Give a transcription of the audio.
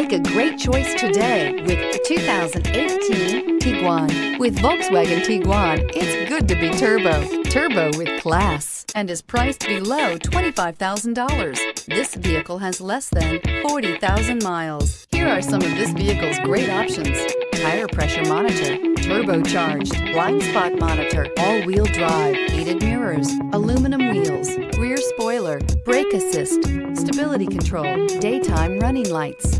Make a great choice today with the 2018 Tiguan. With Volkswagen Tiguan, it's good to be turbo. Turbo with class and is priced below $25,000. This vehicle has less than 40,000 miles. Here are some of this vehicle's great options. Tire pressure monitor, turbocharged, blind spot monitor, all-wheel drive, heated mirrors, aluminum wheels, rear spoiler, brake assist, stability control, daytime running lights.